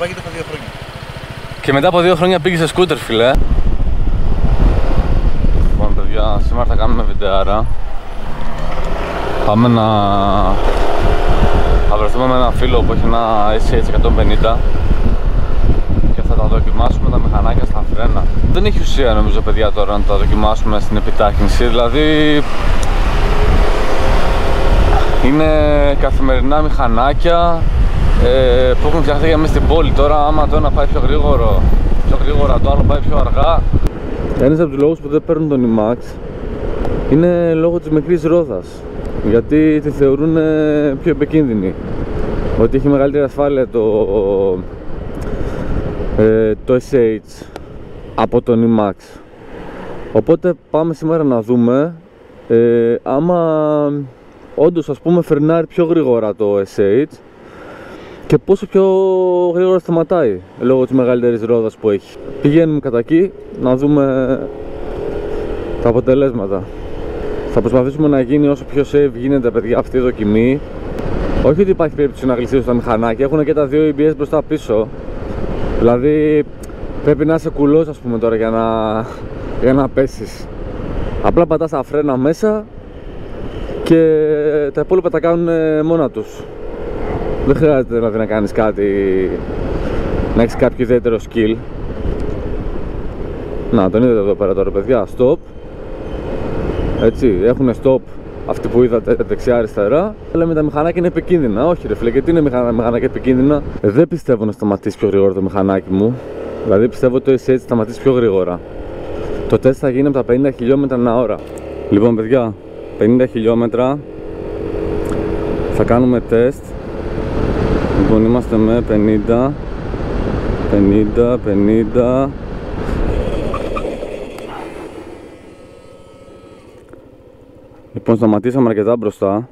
Παπάκι το είχα δύο χρόνια. Και μετά από δύο χρόνια πήγε σε σκούτερ, φιλέ. Λοιπόν, παιδιά, σήμερα θα κάνουμε βιντεάρα. Πάμε να... Θα βρεθούμε με ένα φίλο που έχει ένα SH150 και θα τα δοκιμάσουμε τα μηχανάκια στα φρένα. Δεν έχει ουσία νομίζω παιδιά τώρα να τα δοκιμάσουμε στην επιτάχυνση, δηλαδή είναι καθημερινά μηχανάκια ε, που έχουν φτιαχτεί για μέσα στην πόλη. Τώρα, άμα το ένα πάει πιο γρήγορο, πιο γρήγορα, το άλλο πάει πιο αργά. Ένας από τους λόγους που δεν παίρνουν τον IMAX είναι λόγω της μικρής ρόδας. Γιατί τη θεωρούν πιο επικίνδυνη. Ότι έχει μεγαλύτερη ασφάλεια το, ε, το SH από τον IMAX. Οπότε πάμε σήμερα να δούμε ε, άμα όντως ας πούμε φρενάρει πιο γρήγορα το SH και πόσο πιο γρήγορα σταματάει λόγω της μεγαλύτερης ρόδας που έχει. Πηγαίνουμε κατά εκεί να δούμε τα αποτελέσματα. Θα προσπαθήσουμε να γίνει όσο πιο safe γίνεται παιδιά αυτή η δοκιμή. Όχι ότι υπάρχει περίπτωση να γλιστρήσουν τα μηχανάκια, έχουν και τα δύο EBS μπροστά πίσω. Δηλαδή πρέπει να είσαι κουλός ας πούμε τώρα για να, για να πέσεις. Απλά πατάς τα φρένα μέσα και τα υπόλοιπα τα κάνουν μόνα τους. Δεν χρειάζεται δηλαδή να κάνεις κάτι, να έχεις κάποιο ιδιαίτερο skill. Να, τον είδατε εδώ πέρα τώρα παιδιά, stop. Έτσι, έχουν stop αυτοί που είδατε δεξιά-αριστερά. Λέμε τα μηχανάκια είναι επικίνδυνα. Όχι, ρε φίλε, γιατί είναι μηχανά, μηχανάκια επικίνδυνα; Δεν πιστεύω να σταματήσεις πιο γρήγορα το μηχανάκι μου. Δηλαδή πιστεύω ότι το SH σταματήσει πιο γρήγορα. Το τεστ θα γίνει από τα 50 χιλιόμετρα ανά ώρα. Λοιπόν, παιδιά, 50 χιλιόμετρα θα κάνουμε τεστ Λοιπόν είμαστε με 50 50, 50 Λοιπόν σταματήσαμε αρκετά μπροστά.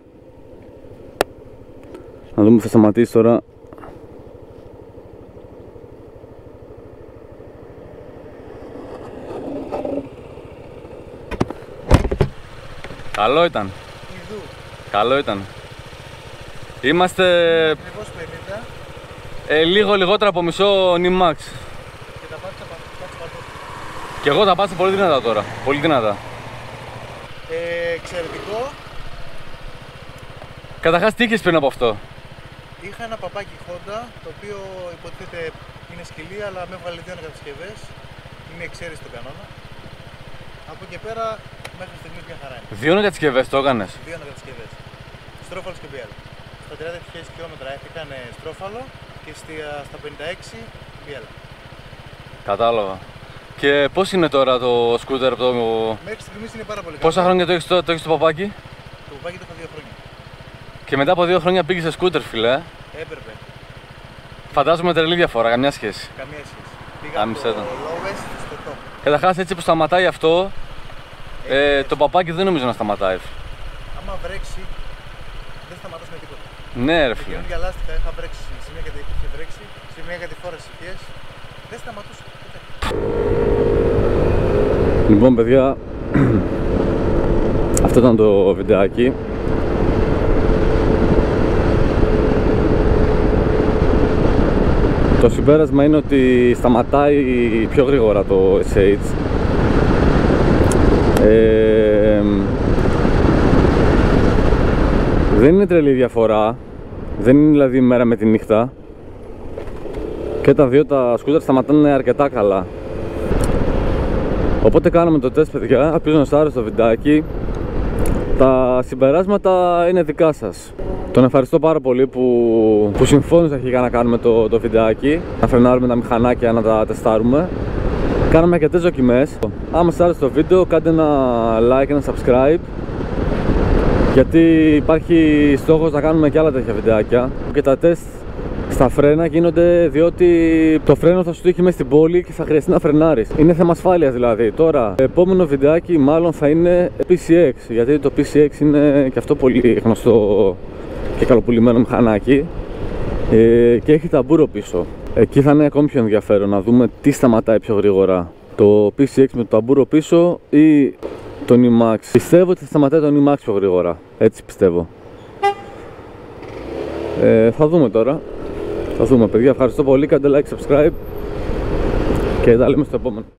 Να δούμε θα σταματήσει τώρα. Καλό ήταν. Καλό ήταν. Είμαστε ε, λίγο λιγότερα από μισό Nimax. Και τα πάτησα παντού. Και εγώ τα πάτησα πολύ δυνατά τώρα. Πολύ δυνατά. Ε, εξαιρετικό. Καταρχάς τι είχες πριν από αυτό; Είχα ένα παπάκι Honda, το οποίο υποτίθεται είναι σκυλί, αλλά με έβγαλε δύο κατασκευέ. Είναι εξαίρεση στον κανόνα. Από εκεί πέρα μέχρι στιγμής μια χαρά είναι. Δύο κατασκευέ το έκανες; Δύο κατασκευέ. Στρόφαλος και BL. Στα 30.000 χιλιόμετρα έφυγαν στρόφαλο και στα 56 BL. Κατάλαβα. Και πώς είναι τώρα το σκούτερ από το. Μέχρι στιγμής είναι πάρα πολύ Πόσα χρόνια το έχεις το, το, το παπάκι, Το παπάκι το έχω δύο χρόνια. Και μετά από δύο χρόνια πήγες σε σκούτερ, φιλέ. Έπρεπε. Φαντάζομαι τρελή διαφορά, καμιά σχέση. Καμία σχέση. Πήγα από το lowest στο top. Καταρχάς έτσι που σταματάει αυτό, ε, το παπάκι δεν νομίζω να σταματάει. Άμα βρέξει, δεν σταματάς με τίποτα. Ναι, ρε φίλε. Με καινούργια λάστιχα είχα βρέξει σε μια γιατί είχε βρέξει, σε μια γιατί φόρεσε πιές. Δεν σταματούσε ποτέ. Λοιπόν, παιδιά, αυτό ήταν το βιντεάκι. Το συμπέρασμα είναι ότι σταματάει πιο γρήγορα το SH. Ε, δεν είναι τρελή διαφορά δεν είναι δηλαδή μέρα με τη νύχτα και τα δύο τα σκούτερ σταματάνε αρκετά καλά. Οπότε κάναμε το τεστ παιδιά. Ελπίζω να σας άρεσε το βιντεάκι. Τα συμπεράσματα είναι δικά σας. Τον ευχαριστώ πάρα πολύ που, που συμφώνησε αρχικά να κάνουμε το, το βιντεάκι να φρενάρουμε τα μηχανάκια να τα τεστάρουμε. Κάναμε αρκετές δοκιμές. Άμα σας άρεσε το βίντεο κάντε ένα like, ένα subscribe γιατί υπάρχει στόχος να κάνουμε και άλλα τέτοια βιντεάκια. Και τα τεστ στα φρένα γίνονται διότι το φρένο θα σου τύχει μέσα στην πόλη και θα χρειαστεί να φρενάρεις. Είναι θέμα ασφάλειας δηλαδή. Τώρα, επόμενο βιντεάκι μάλλον θα είναι PCX γιατί το PCX είναι και αυτό πολύ γνωστό και καλοπουλημένο μηχανάκι ε, και έχει ταμπούρο πίσω. Εκεί θα είναι ακόμη πιο ενδιαφέρον να δούμε τι σταματάει πιο γρήγορα. Το PCX με το ταμπούρο πίσω ή τον Emax. Πιστεύω ότι θα σταματάει τον Emax πιο γρήγορα. Έτσι πιστεύω. Ε, θα δούμε τώρα. Θα δούμε παιδιά, ευχαριστώ πολύ, κάντε like, subscribe. Και τα λέμε στο επόμενο.